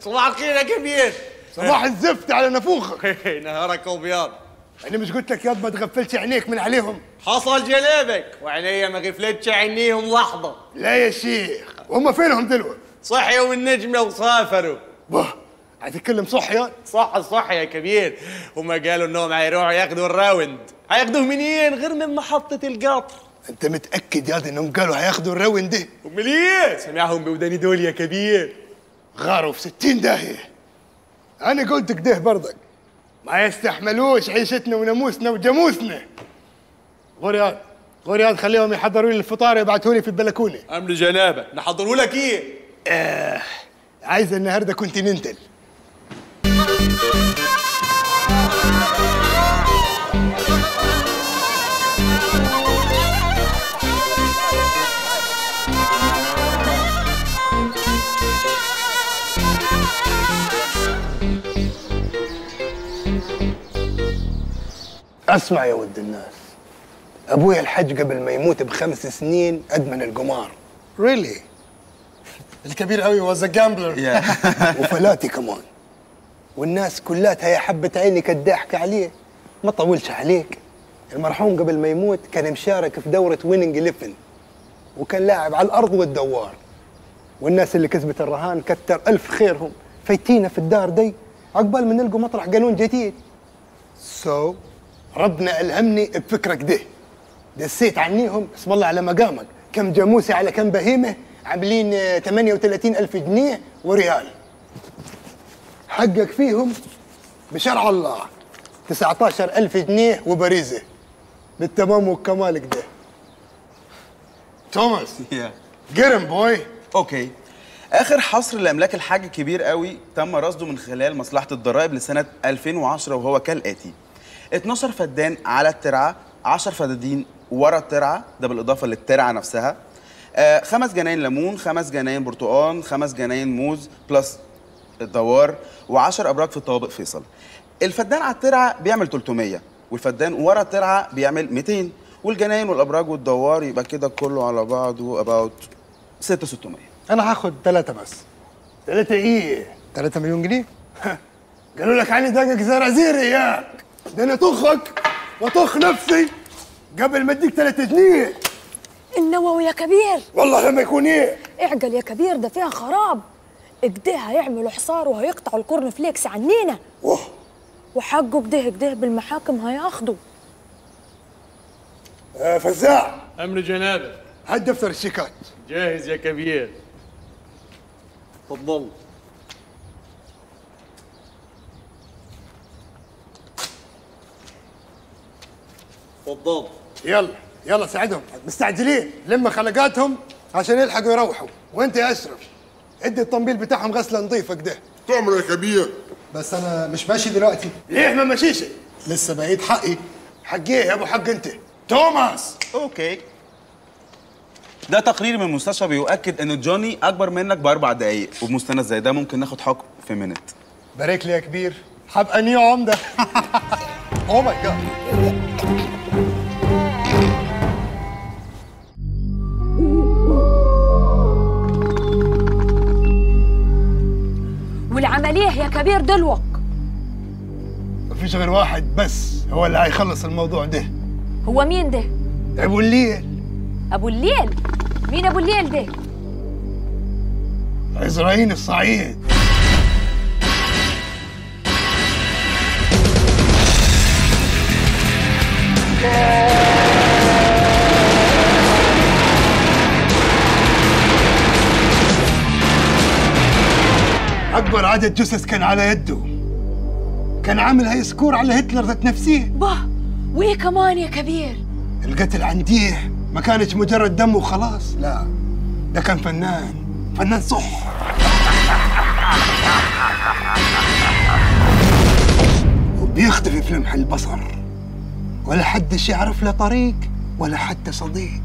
صباح الخير يا كبير. صباح الزفت على نفوخك نهارك أبيض. أنا مش قلت لك ياض ما تغفلش عينيك من عليهم. حصل جلابك وعينيا ما غفلتش عينيهم لحظة. لا يا شيخ وهم فينهم دلوقتي؟ صحيوا من نجمه وسافروا باه هتتكلم صح يا صح الصح يا كبير. هما قالوا إنهم هيروحوا ياخدوا الراوند. هياخدوه منين؟ غير من محطة القطر. أنت متأكد يا إنهم قالوا هياخدوا الراون ده امال إيه سامعهم بوداني دول يا كبير. غاروا في ستين داهية. أنا قلت كده برضك. ما يستحملوش عيشتنا وناموسنا وجاموسنا. غرياض غرياض خليهم يحضروا لي الفطار يبعثوا لي في البلكونة. أمر جنابه نحضروا لك إيه؟ آه عايز النهارده كونتيننتال أسمع يا ود الناس. أبويا الحج قبل ما يموت بخمس سنين أدمن القمار. ريلي الكبير قوي was a gambler. وفلاتي كمان. والناس كلاتها يا حبة عيني كانت ضاحكة عليه. ما طولش عليك. المرحوم قبل ما يموت كان مشارك في دورة ويننج إليفن وكان لاعب على الأرض والدوار. والناس اللي كسبت الرهان كتر ألف خيرهم. فايتينا في الدار دي. عقبال ما نلقوا مطرح قانون جديد. so, ربنا ألهمني بفكرة كده دسيت عنيهم اسم الله على مقامك. كم جاموسة على كم بهيمة عاملين آه، 38 ألف جنيه وريال. حقك فيهم بشرع الله 19 ألف جنيه وبريزة. بالتمام والكمال كده توماس. جرم بوي Okay آخر حصر لأملاك الحاج كبير قوي تم رصده من خلال مصلحة الضرائب لسنة 2010 وهو كالآتي. 12 فدان على الترعة 10 فدادين ورا الترعة ده بالإضافة للترعة نفسها. آه خمس جناين ليمون خمس جناين برتقال خمس جناين موز plus الدوار و10 أبراج في طوابق فيصل. الفدان على الترعة بيعمل 300 والفدان ورا الترعة بيعمل 200 والجناين والأبراج والدوار يبقى كده كله على بعضه about 6600 أنا هاخد ثلاثة بس. ثلاثة إيه؟ 3 مليون جنيه؟ قالوا لك عني دقك زرازير إياك ده أنا طخك وطخ نفسي قبل ما أديك ثلاثة جنيه. النووي يا كبير. والله لما يكون إيه؟ اعقل يا كبير ده فيها خراب. اكده هيعملوا حصار وهيقطعوا ال corn flakes عنينا. واه وحقه كده كده بالمحاكم هياخدوا آه فزاع. أمر جنابه هات دفتر الشيكات. جاهز يا كبير. تفضل. تفضل يلا يلا ساعدهم. مستعجلين. لما خلقاتهم عشان يلحقوا يروحوا. وانت يا أشرف ادي الطنبيل بتاعهم غسلة نظيفه كده تؤمر يا كبير. بس أنا مش ماشي دلوقتي. ليه ما مشيش؟ لسه بقيت حقي. حق إيه يا أبو حق أنت؟ توماس! Okay. ده تقرير من المستشفى بيؤكد ان جوني أكبر منك بأربع دقايق. وبمستند زي ده ممكن ناخد حكم في minute بارك لي يا كبير. حبقى new عمدة. Oh my God والعملية يا كبير دلوك. مفيش غير واحد بس هو اللي هيخلص الموضوع ده. هو مين ده؟ أبو الليل. أبو الليل؟ مين أبو الليل ده؟ عزرائيل الصعيد. أكبر عدد جثث كان على يده. كان عامل هاي سكور على هتلر ذات نفسه. باه وايه كمان يا كبير. القتل عنديه ما كانش مجرد دم وخلاص لا ده كان فنان. فنان صح. وبيختفي في لمح البصر. ولا حدش يعرف له طريق ولا حتى صديق.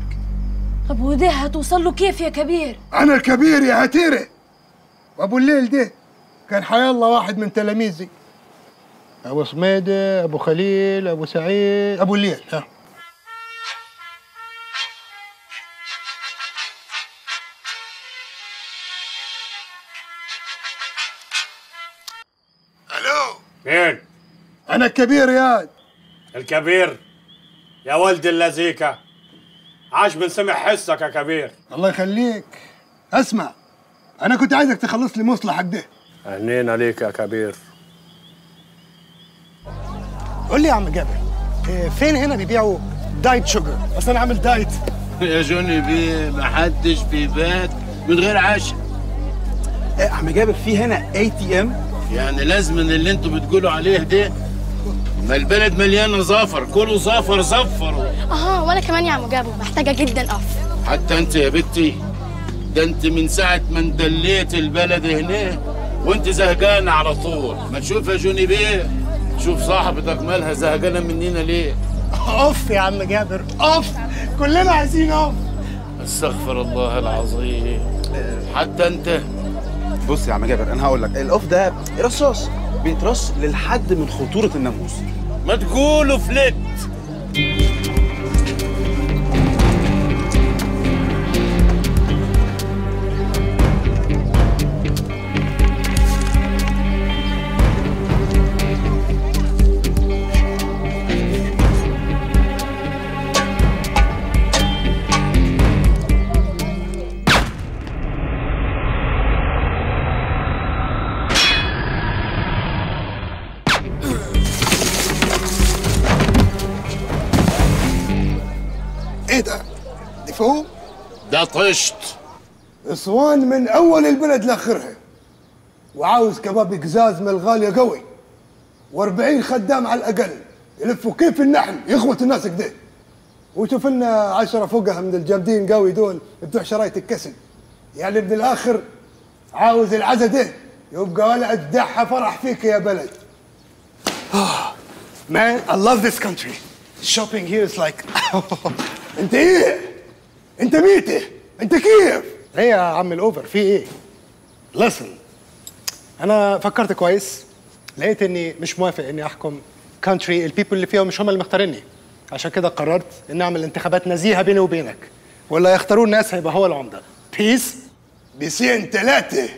طب وده هتوصل له كيف يا كبير؟ أنا الكبير يا هتيرة وأبو الليل ده كان حيا الله واحد من تلاميذي. أبو صميده أبو خليل أبو سعيد أبو الليل ها. ألو؟ مين؟ أنا الكبير يا الكبير. يا ولد اللذيكة. عاش من سمع حسك يا كبير. الله يخليك. اسمع أنا كنت عايزك تخلص لي مصلحك ده. هنينا ليك يا كبير. قول لي يا عم جابر إيه، فين هنا بيبيعوا diet sugar؟ بس أنا عامل diet. يا جوني بيه محدش بيبات من غير عشاء. آه، عم جابر في هنا ATM يعني لازم إن اللي أنتوا بتقولوا عليه ده ما البلد مليانة زفر كله زفر زفر أها وأنا كمان يا عم جابو محتاجة جدا أقف. حتى أنت يا بنتي ده أنت من ساعة ما اندليت البلد هنا. وانت زهقانه على طول. ما تشوف يا جوني بيه؟ شوف صاحبتك مالها زهقانة مننا ليه؟ أوف يا عم جابر أوف. كلنا عايزين أوف. أستغفر الله العظيم. حتى أنت. بص يا عم جابر أنا هقول لك الأوف ده رشاش بيترش للحد من خطورة الناموس. ما تقولوا فلت طشت. إسوان من أول البلد لآخرها. وعاوز كباب قزاز من الغالية قوي. و40 خدام على الأقل. يلفوا كيف النحل. يخوت الناس كده وشوف لنا عشرة فوقها من الجامدين قوي دول بتوع شرايط الكسل. يعني من الآخر عاوز العزا ده يبقى ولد دحى فرح فيك يا بلد. Man, I love this country. Shopping here is like انت إيه؟ انت ميتة؟ انت كيف؟ إيه يا عم ال over في إيه؟ listen. أنا فكرت كويس لقيت اني مش موافق اني احكم country ال people اللي فيها مش هم اللي مختاريني. عشان كده قررت إني أعمل انتخابات نزيهة بيني وبينك. ولا يختارون ناس هيبقى هو العمدة. بيس بسين ثلاثة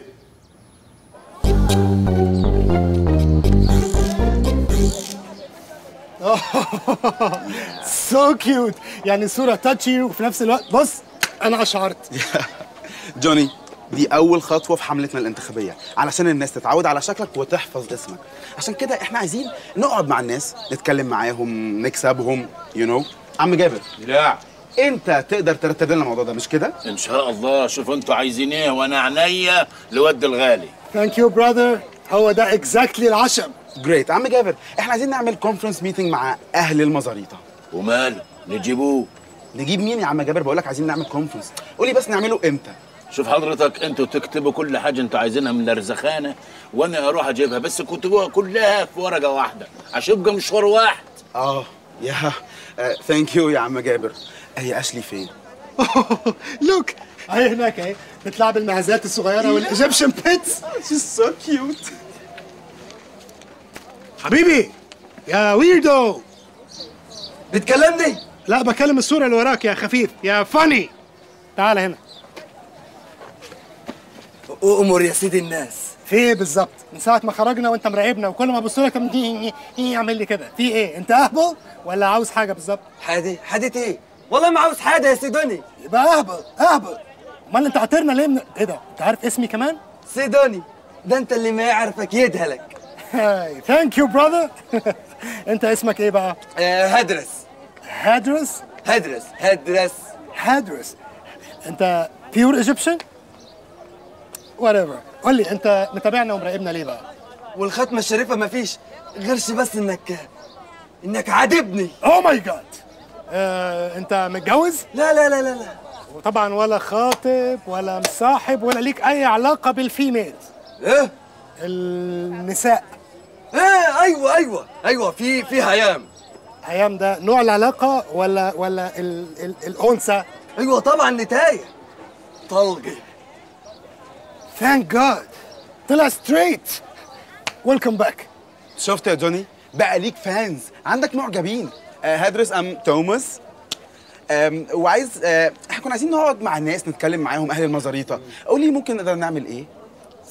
so cute يعني صورة touchy وفي نفس الوقت بص أنا اشعرت جوني دي أول خطوة في حملتنا الانتخابية علشان الناس تتعود على شكلك وتحفظ اسمك. عشان كده إحنا عايزين نقعد مع الناس نتكلم معاهم نكسبهم you know. عم جابر لا. أنت تقدر ترتب لنا الموضوع ده مش كده؟ إن شاء الله. شوفوا أنتوا عايزين إيه؟ وأنا عينيا لود الغالي. thank you brother هو ده exactly العشم. great عم جابر إحنا عايزين نعمل conference meeting مع أهل المزاريطة. وماله؟ نجيبوه. نجيب مين يا عم جابر؟ بقول لك عايزين نعمل conference قولي بس نعمله إمتى؟ شوف حضرتك أنتوا تكتبوا كل حاجة أنتوا عايزينها من الرزخانة وأنا أروح اجيبها. بس كتبوها كلها في ورقة واحدة. عشان يبقى مشوار واحد. آه يا thank you يا عم جابر. هي أشلي فين؟ look أهي هناك أهي. بتلعب المعزات الصغيرة وال Egyptian pets She's so cute. حبيبي يا ويردو بتكلمني؟ لا بكلم الصورة اللي وراك يا خفيف يا فاني. تعال هنا. وامور يا سيدي الناس. في إيه بالظبط؟ من ساعة ما خرجنا وأنت مراقبنا وكل ما أبص لك يعمل لي كده. في إيه؟ أنت أهبل ولا عاوز حاجة بالظبط؟ حادي حادي إيه؟ والله ما عاوز حاجة يا سيدوني. يبقى أهبل أهبل. أمال أنت عطرنا ليه من إيه ده؟ أنت عارف اسمي كمان؟ سيدوني ده أنت اللي ما يعرفك يدهلك. thank you brother أنت اسمك إيه بقى؟ آه هدرس. هادرس. هدرس هدرس هادرس. أنت pure Egyptian whatever قول لي أنت متابعنا ومراقبنا ليه بقى؟ والختمه الشريفة ما فيش غيرش بس إنك إنك عاجبني. oh my God أنت متجوز؟ لا لا لا لا لا. وطبعا ولا خاطب ولا مصاحب ولا ليك أي علاقة بال female. إيه؟ النساء. إيه أيوه أيوه أيوه في في هيام. أيام ده نوع العلاقة ولا ولا ال ال الأنثى؟ أيوه طبعا نتاية. طلقه thank God طلع straight welcome back شفت يا جوني؟ بقى ليك fans عندك معجبين. آه هدرس أم توماس. آم، وعايز آه، إحنا كنا عايزين نقعد مع الناس نتكلم معاهم أهل المزاريطة. قولي ممكن نقدر نعمل إيه؟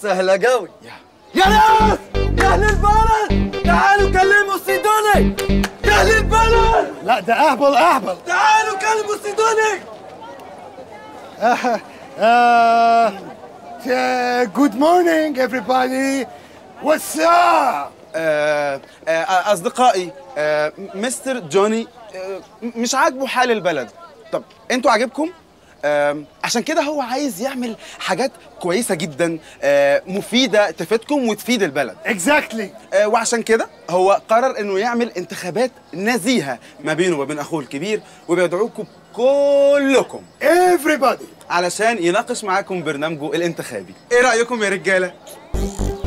سهلة قوي. يا. يا ناس يا أهل البلد! تعالوا كلموا سيدوني البلد لا ده أهبل أهبل! تعالوا كلموا سيدوني good morning everybody. what's up آه، آه، أصدقائي آه، مستر جوني آه، مش عاجبه حال البلد. طب أنتوا عاجبكم؟ عشان كده هو عايز يعمل حاجات كويسة جدا آه، مفيدة تفيدكم وتفيد البلد. exactly آه، وعشان كده هو قرر إنه يعمل انتخابات نزيهة ما بينه وما بين أخوه الكبير وبيدعوكم كلكم everybody. علشان يناقش معاكم برنامجه الانتخابي. إيه رأيكم يا رجالة؟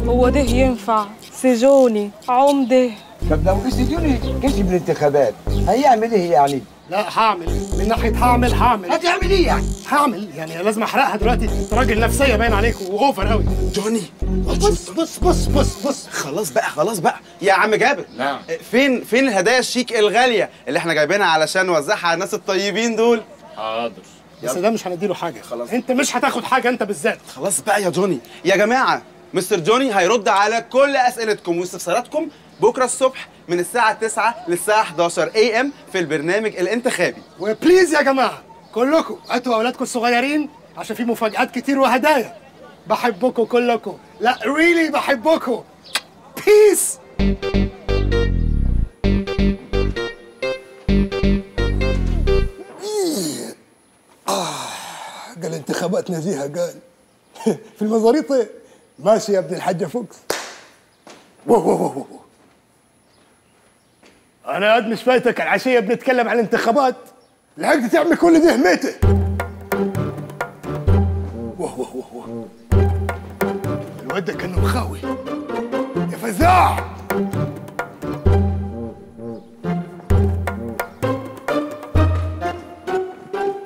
هو ده ينفع؟ سجوني عمدة. طب لو سيدوني كسب الانتخابات؟ هيعمل إيه يعني؟ لا هعمل. من ناحية هعمل هعمل. هتعمل إيه يعني؟ هعمل. يعني لازم أحرقها دلوقتي. أنت راجل نفسية باين عليك وأوفر قوي جوني. بص بص بص بص بص خلاص بقى خلاص بقى. يا عم جابر. نعم. فين فين الهدايا الشيك الغالية اللي إحنا جايبينها علشان نوزعها على الناس الطيبين دول؟ حاضر. بس ده مش هنديله حاجة. خلاص. أنت مش هتاخد حاجة أنت بالذات. خلاص بقى يا جوني. يا جماعة مستر جوني هيرد على كل أسئلتكم واستفساراتكم بكرة الصبح من الساعة 9 للساعة 11 AM في البرنامج الانتخابي. و please يا جماعة كلكم هاتوا أولادكم الصغيرين عشان في مفاجآت كتير وهدايا. بحبكم كلكم. لا really بحبكم. peace قال انتخابات نزيهه قال. في المزاريطة. ماشي يا ابن الحاجة فوكس. ووو. أنا قد مش فايتك العشية بنتكلم عن الانتخابات. لحقت تعمل كل ده هميته ووو ووو ووو. الواد ده كان مخاوي. يا فزاع!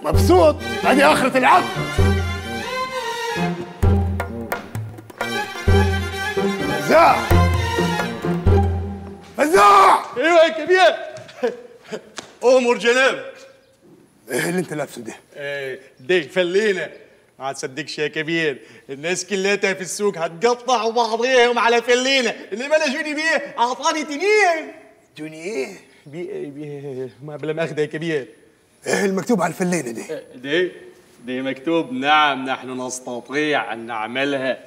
مبسوط؟ هذه آخرة العقد. فزاع! فزاع أيوه يا كبير؟ أمر جنابك إيه اللي أنت لابسه ده؟ إيه، دي فلينا. ما تصدقش يا كبير. الناس كلها في السوق هتقطع بعضيهم على فلينا. انما أنا جوني بيه أعطاني تنين. جوني إيه؟ بي بي ما بلا ماخذ يا كبير. إيه المكتوب على الفلينه دي؟ دي دي مكتوب. نعم نحن نستطيع أن نعملها.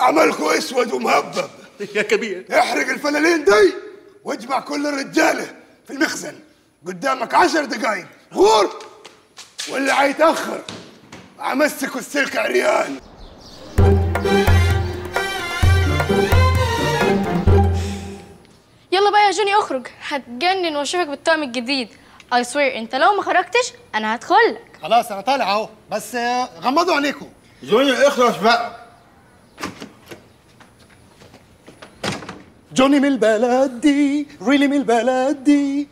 عملكوا اسود ومهبب يا كبير. احرق الفلالين دي واجمع كل الرجاله في المخزن. قدامك عشر دقايق. غور! واللي هيتاخر أمسكوا السلك عريان. يلا بقى يا جوني اخرج. هتجنن واشوفك بالطقم الجديد. I swear انت لو ما خرجتش أنا هدخلك. خلاص أنا طالع أهو. بس آه، غمضوا عينيكم جوني اخلص بقى. جوني من البلد دي really من البلد دي.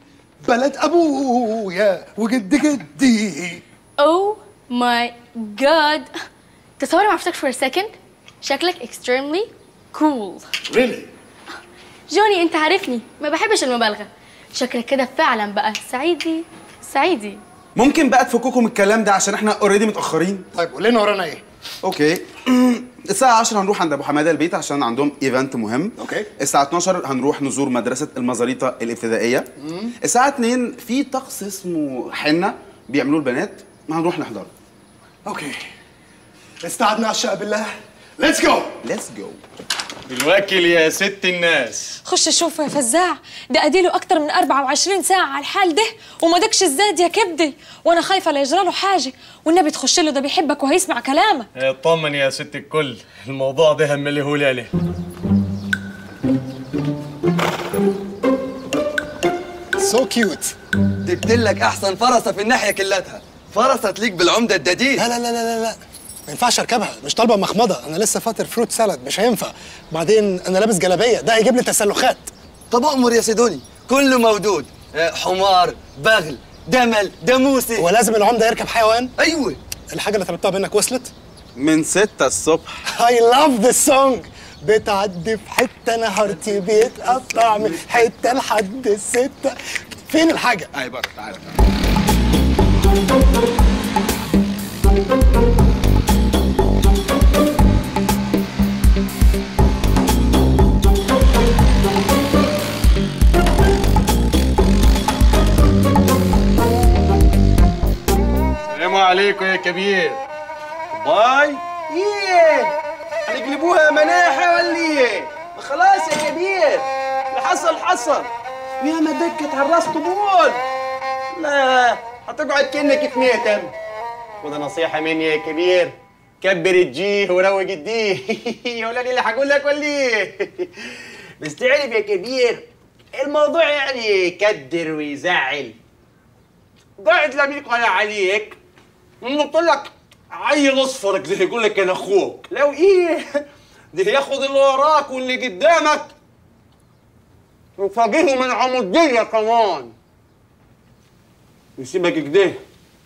بلد أبويا وجد جدي. oh my God تصور ما عرفتكش for second شكلك extremely cool. really جوني انت عارفني. ما بحبش المبالغة. شكلك كده فعلا بقى صعيدي صعيدي. ممكن بقى تفككم الكلام ده عشان إحنا already متأخرين؟ طيب قول لنا ورانا إيه؟ okay. الساعة 10 هنروح عند أبو حمادة البيت عشان عندهم event مهم. okay. الساعة 12 هنروح نزور مدرسة المزاريطة الابتدائية. الساعة 2 في طقس اسمه حنة بيعملوه البنات. هنروح نحضره okay. استعدنا على الشقه بالله. let's go let's go الوكل يا ست الناس. خش شوف يا فزاع ده أديله أكتر من 24 ساعة على الحال ده وما دكش الزاد يا كبدي. وأنا خايفة لا يجرى له حاجة. والنبي تخش له ده بيحبك وهيسمع كلامك. اطمن يا ست الكل الموضوع ده هم اللي هو ليله so cute جبت لك أحسن فرسه في الناحية كلتها فرسه تليق بالعمدة الجديد لا لا لا لا لا لا. ما ينفعش اركبها مش طالبة مخمضة أنا لسه فاطر fruit salad مش هينفع. بعدين أنا لابس جلابية ده هيجيب لي تسلخات. طب أمر يا سيدوني كله موجود آه، حمار بغل دمل داموسي ولازم العمدة يركب حيوان؟ أيوه. الحاجة اللي طلبتها منك وصلت؟ من 6 الصبح. I love this song. بتعدي في حتة نهارتي بيتقطع من حتة لحد السته فين الحاجة؟ اي بره تعالى. عليكم يا كبير. باي. إيه. هنقلبوها مناحة ولا إيه؟ خلاص يا كبير. اللي حصل حصل. ويا ما دكت على الراس طبول. لا هتقعد كأنك في ميتم وده نصيحة مني يا كبير. كبر الجيه وروق الديه. ولا اللي هقول لك ولا إيه؟ بس تعرف يا كبير الموضوع يعني يكدر ويزعل. قاعد لم يقل عليك. قلت لك عيل اصفر كده يقول لك أنا أخوك لو إيه ده ياخد اللي وراك واللي قدامك وفاقيه من عمودية كمان يسيبك كده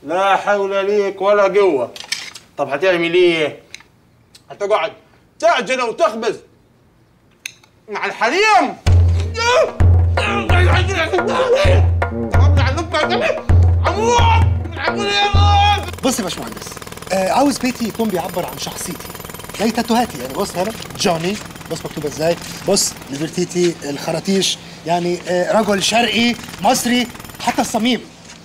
لا حول ليك ولا قوة طب هتعمل إيه؟ هتقعد تعجن وتخبز مع الحريم بص يا باشمهندس آه عاوز بيتي يكون بيعبر عن شخصيتي. زي تاتوهاتي يعني بص هنا جوني بص مكتوبه إزاي بص ليبرتيتي الخراطيش يعني آه رجل شرقي مصري حتى الصميم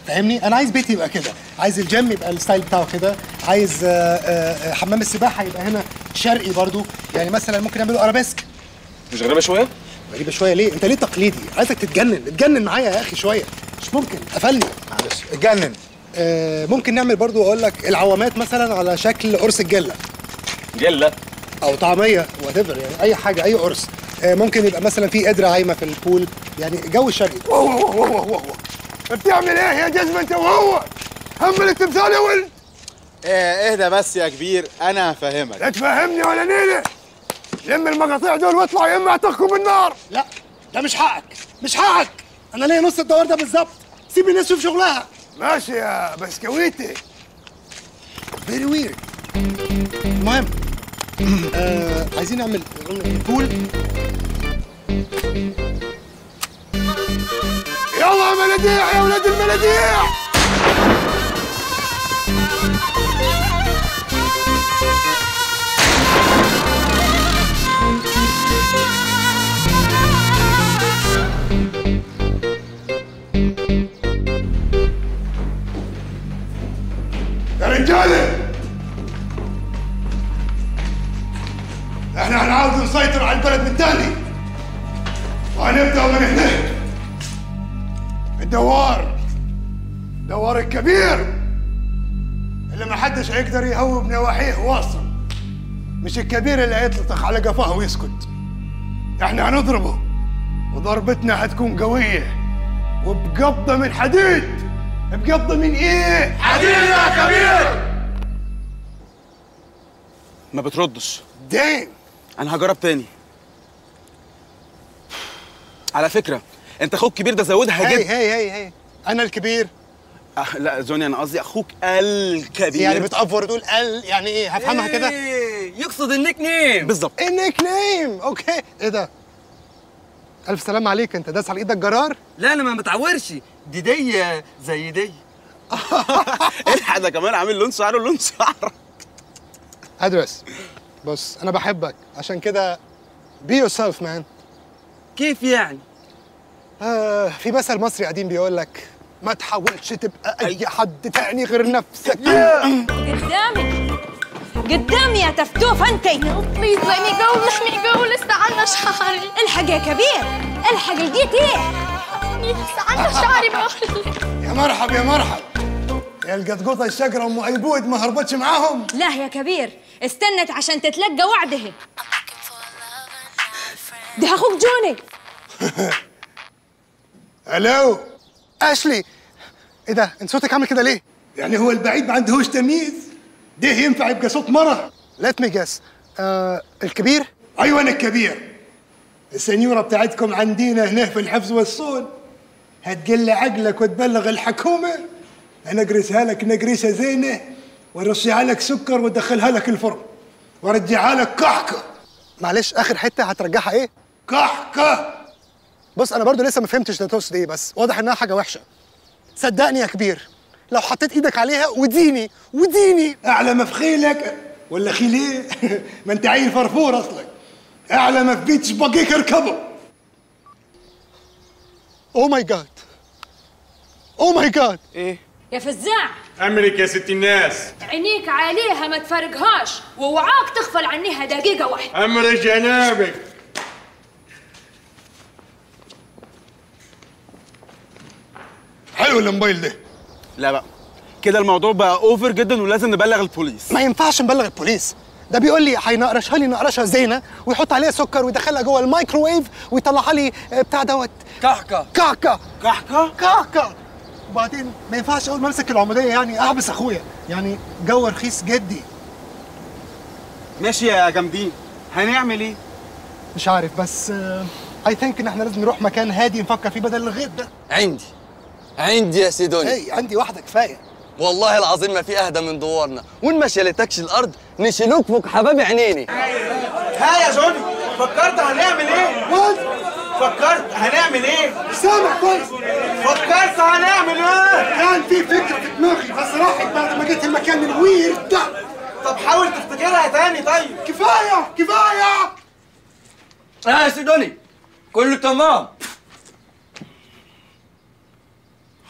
فاهمني؟ أنا عايز بيتي يبقى كده عايز الجيم يبقى ال style بتاعه كده عايز آه آه حمام السباحة يبقى هنا شرقي برضو يعني مثلا ممكن نعمله أرابيسك. مش غريبة شوية؟ غريبة شوية ليه؟ أنت ليه تقليدي؟ عايزك تتجنن اتجنن معايا يا أخي شوية مش ممكن قفلني. معلش اتجنن. آه ممكن نعمل برضو أقول لك العوامات مثلا على شكل قرص الجلة. جلة؟ أو طعمية what يعني أي حاجة أي قرص. آه ممكن يبقى مثلا في قدره عايمة في ال pool يعني جو شرقي. wow wow wow wow wow بتعمل إيه يا جزمة؟ أنت وهو؟ هم التمثال يا ولد. إيه اهدى بس يا كبير أنا هفهمك. لا تفهمني ولا نيلة. لم المقاطيع دول واطلع يا اما اعتقكم بالنار. لا ده مش حقك مش حقك. أنا ليا نص الدوار ده بالظبط. سيب الناس تشوف شغلها. ماشي يا بسكويتي. very weird المهم آه عايزين نعمل pool يلا يا مناديع يا ولاد المناديع إحنا هنعاود نسيطر على البلد من تاني. وهنبدأ من هناك الدوار. دوار الكبير. اللي ما حدش هيقدر يهوب نواحيه واصل. مش الكبير اللي هيطلق على قفاه ويسكت. إحنا هنضربه. وضربتنا هتكون قوية. وبقبضة من حديد. بقبضة من إيه؟ حديد يا كبير! ما بتردش. دايم. أنا هجرب تاني. على فكرة انت أخوك كبير ده زودها هي جدا هي هي هي أنا الكبير. أه لا جوني أنا قصدي أخوك الكبير. يعني بتأفور تقول ال يعني إيه؟ هفهمها كده؟ يقصد ال nickname. بالظبط. ال nickname. Okay. إيه ده؟ ألف سلام عليك. أنت داس على إيدك جرار؟ لا أنا ما متعورش دي دي زي دي. الحق ده كمان عامل لون شعره لون شعر ادرس بص أنا بحبك. عشان كده be yourself man كيف يعني؟ آه في مثل مصري قديم بيقول لك ما تحاولش تبقى أي حد تاني غير نفسك. قدامي. قدامي يا تفتوف أنت. please let me go. Let me go. لسه عنا شعري. الحق يا كبير. الحق لقيت إيه؟ لسه عنا شعري. بقول يا مرحب يا مرحب. يا القطقطة الشقرة ام عيبود ما هربتش معاهم. لا يا كبير استنت عشان تتلقى وعده. ده أخوك جوني. ألو؟ أشلي إيه ده؟ أنت صوتك عامل كده ليه؟ يعني هو البعيد ما عندهوش تمييز؟ ده ينفع يبقى صوت مرة؟ ليت مي آه الكبير؟ أيوه أنا الكبير. السنيورة بتاعتكم عندنا هنا في الحفظ والصون. هتقل عقلك وتبلغ الحكومة. أنا اقرسها لك نقريسة زينة وارشيها لك سكر وادخلها لك الفرن وارجعها لك كحكة. معلش آخر حتة هترجعها إيه؟ كحكة. بص أنا برضو لسه ما فهمتش ده تقصد إيه بس واضح إنها حاجة وحشة. صدقني يا كبير لو حطيت إيدك عليها وديني وديني. اعلى ما في خيلك ولا خيل إيه ما أنت عيل فرفور أصلك. اعلى ما في بيتش بقيك اركبه. Oh my God oh my God إيه؟ يا فزاع. امرك يا ست الناس. عينيك عليها ما تفرقهاش ووعاك تغفل عنها دقيقة واحدة. أمر جنابك. حلو الموبايل ده. لا بقى. كده الموضوع بقى over جدا ولازم نبلغ البوليس. ما ينفعش نبلغ البوليس. ده بيقول لي هينقرشها لي نقرشه زينة ويحط عليها سكر ويدخلها جوه الميكروويف ويطلعها لي آه، بتاع دوت. كحكه كعكه كحكه كعكه وبعدين ما ينفعش أول ما أمسك العمودية يعني أحبس أخويا. يعني جو رخيص جدي. ماشي يا جامدين. هنعمل إيه؟ مش عارف بس I think إن إحنا لازم نروح مكان هادي نفكر فيه بدل الغيط ده. عندي. عندي يا سيدوني. اي عندي واحدة كفاية. والله العظيم ما في أهدى من دورنا. وإن ما شالتكش الأرض نشيلوك فوق حباب عينيني. ها يا جوني فكرت هنعمل إيه؟ فكرت هنعمل إيه؟ سامع كويس. فكرت هنعمل إيه؟ كان في فكرة في دماغي بس راحت بعد ما جيت المكان ال weird ده. طب حاول تفتكرها تاني طيب. كفاية كفاية. آه يا سيدوني كله تمام.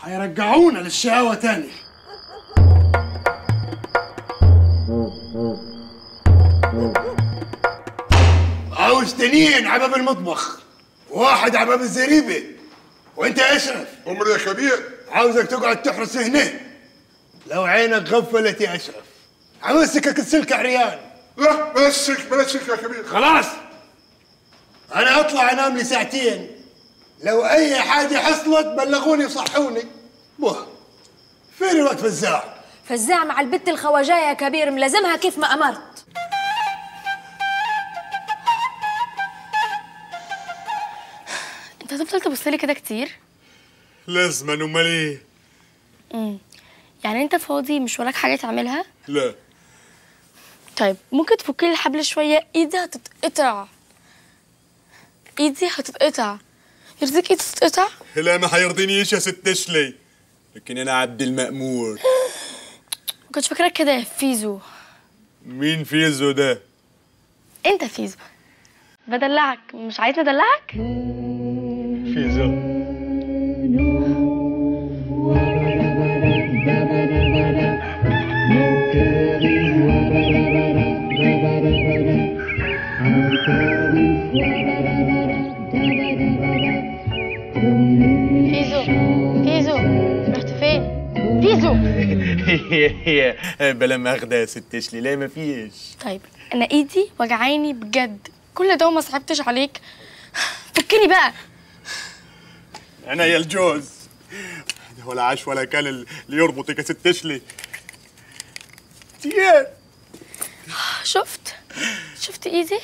هيرجعونا للشقاوة تاني. عاوز تنين على باب المطبخ. واحد على باب الزريبة. وانت يا أشرف؟ عمر يا كبير. عاوزك تقعد تحرس هنا. لو عينك غفلت يا أشرف. همسكك السلك عريان. لا بلاش سلك بلاش سلك يا كبير. خلاص. أنا أطلع أنام لي ساعتين. لو أي حاجة حصلت بلغوني وصحوني. بوه. فين الوقت فزاع فزاع مع البت الخواجاية يا كبير ملازمها كيف ما أمرت. هتفضل تبص لي كده كتير. لازما أمال إيه؟ امم يعني أنت فاضي؟ مش وراك حاجة تعملها؟ لا. طيب ممكن تفك لي الحبل شوية؟ إيدي هتتقطع. إيدي هتتقطع. يرضيك إيدي تتقطع؟ لا ما هيرضينيش يا ست اشلي لكن أنا عبد المأمور. ما كنتش فاكرك كده يا فيزو. مين فيزو ده؟ أنت فيزو. بدلعك. مش عايز ندلعك فيزو فيزو فيزو رحت فين فيزو بلا ماخدة يا ست اشلي لا ما فيش. طيب أنا إيدي وجعاني بجد. كل ده وما صعبتش عليك. فكني بقى. أنا يا الجوز. ولا عاش ولا كان اللي يربطك يا ست اشلي تيان شفت؟ شفت ايدي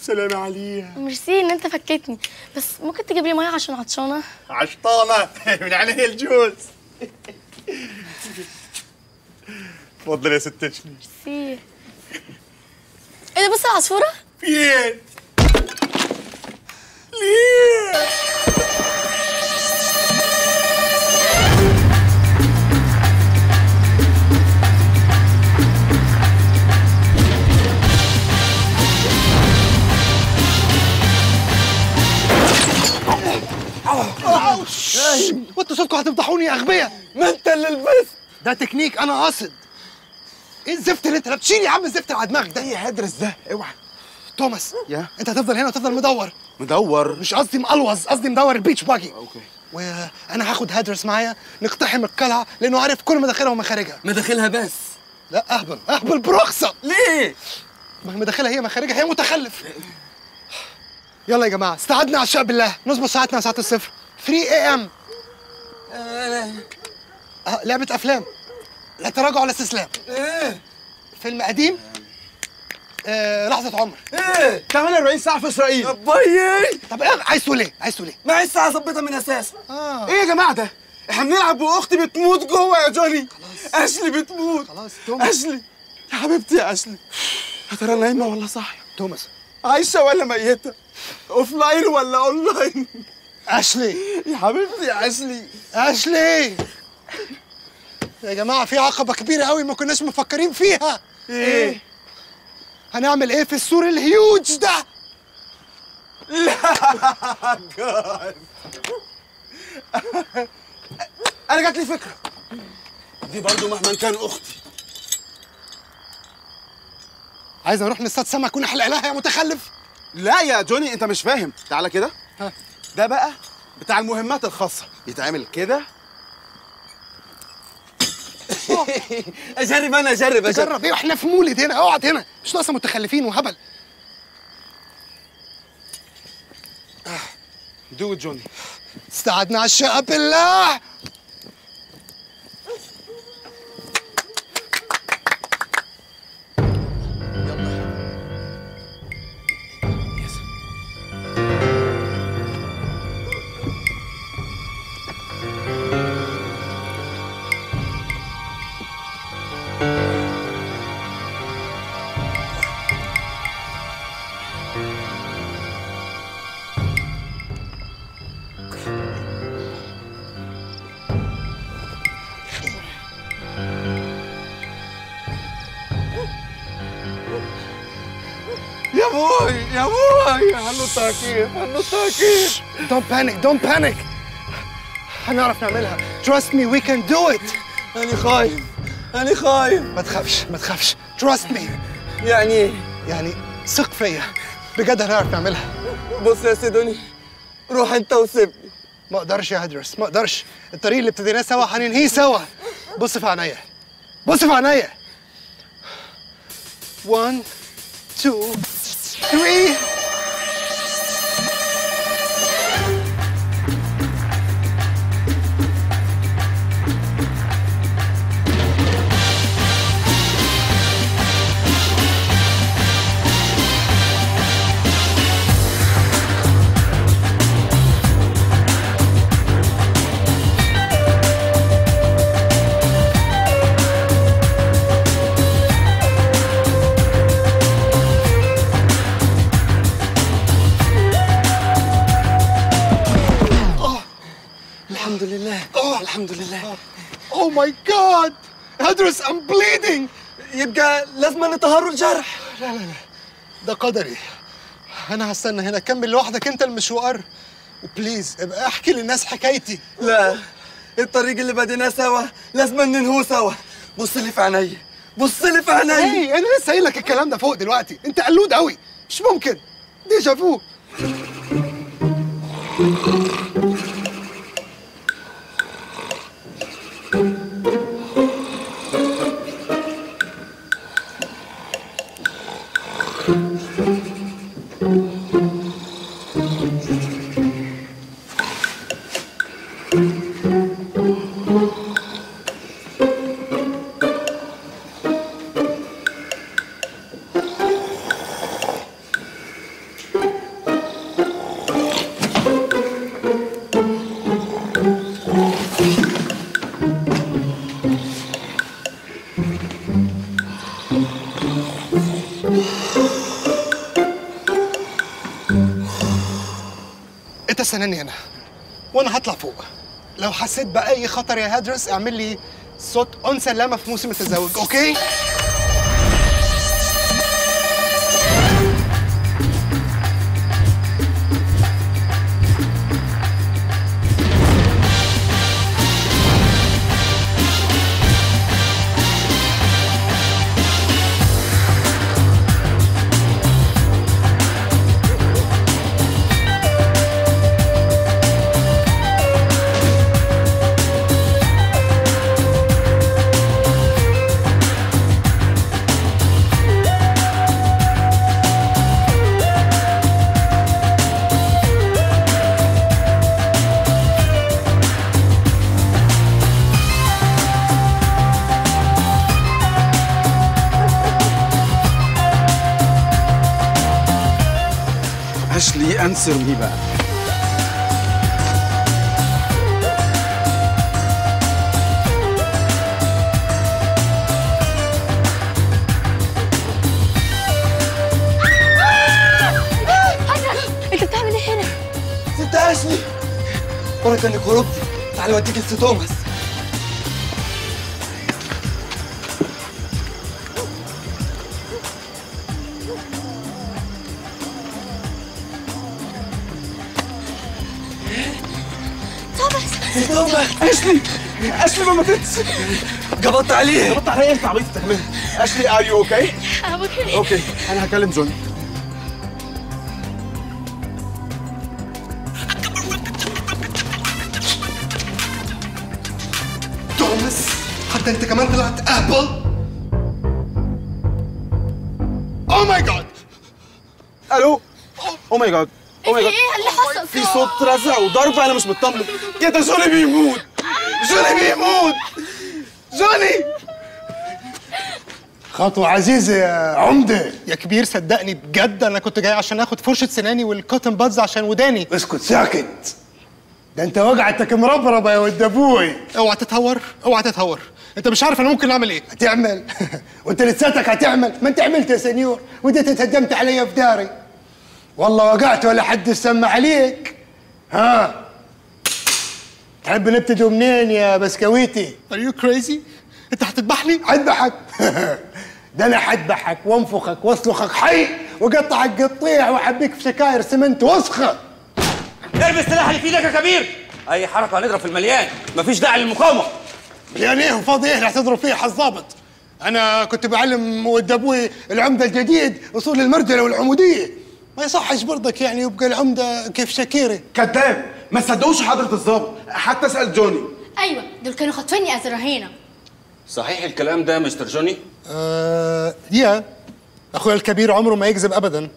سلام عليها. ميرسي إن أنت فكيتني. بس ممكن تجيب لي مية عشان عطشانة؟ عشطانة. من عينيا الجوز. اتفضل يا ست اشلي ميرسي إيه ده بص العصفورة؟ فين ليه اوش وانتوا صوتكم هتفضحوني يا أغبياء؟ ما انت اللي لبست. ده تكنيك أنا قاصد. إيه الزفت اللي أنت لابس شيل يا عم؟ الزفت اللي على دماغك ده. إيه هدرس ده؟ أوعى. توماس يا. أنت هتفضل هنا وتفضل مدور. مدور. مش قصدي مقلوظ قصدي مدور ال beach buggy. Okay. وأنا هاخد هادرس معايا نقتحم القلعة لأنه عارف كل مداخلها ومخارجها مداخلها بس. لا أهبل أهبل برخصه ليه؟ ما هي مداخلها هي مخارجها هي متخلف. يلا يا جماعة استعنا عالشقا بالله. نظبط ساعتنا ساعة الصفر. 3 a.m. لعبة أفلام. لا تراجع ولا استسلام. فيلم قديم. آه لحظة عمر. إيه 48 ساعة في إسرائيل. باي طب إيه عايز تقول إيه؟ عايز تقول إيه؟ ما الساعة ظبطها من أساس. آه. إيه يا جماعة ده؟ إحنا بنلعب وأختي بتموت جوه يا جوني. أشلي بتموت. خلاص توماس. أشلي. يا حبيبتي يا أشلي. يا ترى نايمة ولا صاحية؟ توماس. عايشة ولا ميتة؟ offline ولا اون لاين أشلي. يا حبيبتي يا أشلي. أشلي. يا جماعة في عقبة كبيرة قوي ما كناش مفكرين فيها. إيه؟ هنعمل إيه في السور الهيوج ده؟ أنا جات لي فكرة. دي برضو مهما كان أختي. عايز نروح نصطاد سمك ونحلق لها يا متخلف؟ لا يا جوني أنت مش فاهم. تعالى كده. ده بقى بتاع المهمات الخاصة. يتعمل كده أجرب أنا أجرب جرب. إيه وإحنا في مولد هنا. أقعد هنا. مش ناقصة متخلفين وهبل. دو جوني استعدنا على الشقة بالله. يا بوي يا بوي هنطها كيف هنطها كيف Don't panic don't panic. هنعرف نعملها Trust me we can do it. أنا خايف أنا خايف ما تخافش ما تخافش. Trust me. يعني؟ إيه؟ يعني ثق فيا بجد هنعرف نعملها. بص يا سيدوني روح أنت وسيبني. ما أقدرش يا هدرس ما أقدرش. الطريق اللي ابتديناه سوا هننهيه سوا. بص في عينيا. بص في عينيا. 1 2 Three لازم نطهروا الجرح. لا لا لا ده قدري. أنا هستنى هنا. كمل لوحدك أنت المشوار. و please ابقى احكي للناس حكايتي. لا الطريق اللي بديناه سوا لازم ننهوه سوا. بص لي في عيني. بص لي في عيني. إيه أنا لسه قايل لك الكلام ده فوق دلوقتي. أنت قلود قوي مش ممكن. déjà فو انت استناني هنا وأنا هطلع فوق. لو حسيت بأي خطر يا هدرس اعمل لي صوت انثى لامه في موسم التزاوج أوكي؟ مي بقى. انت بتعمل إيه هنا؟ ست اشلي وأنا كانك هربتي تعالي اوديك لست توماس. توماس أشلي أشلي ما ماتتش قبضت عليه. قبضت عليه انت عبيط تكمل أشلي are you okay okay. Okay أنا هكلم جوني توماس حتى أنت كمان طلعت اهبل oh my God ألو؟ Oh my God my God إيه؟ اللي حصل؟ في صوت رزع وضرب أنا مش مطمن. كده جوني بيموت. جوني بيموت. جوني. خطوة عزيزة يا عمدة. يا كبير صدقني بجد أنا كنت جاي عشان آخد فرشة سناني وال cotton buds عشان وداني. اسكت ساكت. ده أنت وقعتك مربربة يا ولد أبوي. أوعى تتهور أوعى تتهور. أنت مش عارف أنا ممكن أعمل إيه. هتعمل. وأنت لساتك هتعمل. ما أنت عملت يا سنيور وانت تتهجمت علي في داري. والله وقعت ولا حد سمع عليك. ها؟ تحب نبتدوا منين يا بسكويتي؟ Are you crazy؟ انت هتذبحني؟ اذبحك ده أنا حذبحك وانفخك واسلخك حي! وقطعك قطيع واعبيك في شكاير سمنت وسخة. ارمي السلاح اللي في إيدك يا كبير. اي حركة هنضرب في المليان. مفيش داعي للمقاومة. يعني إيه وفاضي إيه اللي هتضرب فيه حظابط أنا كنت بعلم ولد أبوي العمدة الجديد اصول المرجلة والعموديه ما يصحش برضك يعني يبقى العمدة كيف شاكيري. كذاب. ما تصدقوش حضرة الظابط حتى اسأل جوني. أيوه دول كانوا خاطفيني as رهينه صحيح الكلام ده مستر جوني؟ آه يا. أخويا الكبير عمره ما يكذب ابدا.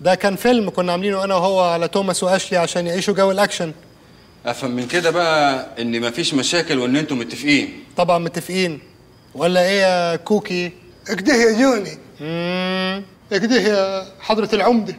ده كان فيلم كنا عاملينه أنا وهو على توماس وأشلي عشان يعيشوا جو الأكشن. أفهم من كده بقى إن مفيش مشاكل وإن أنتم متفقين. طبعا متفقين. ولا إيه يا كوكي؟ اكده يا جوني. يا حضرة العمدة.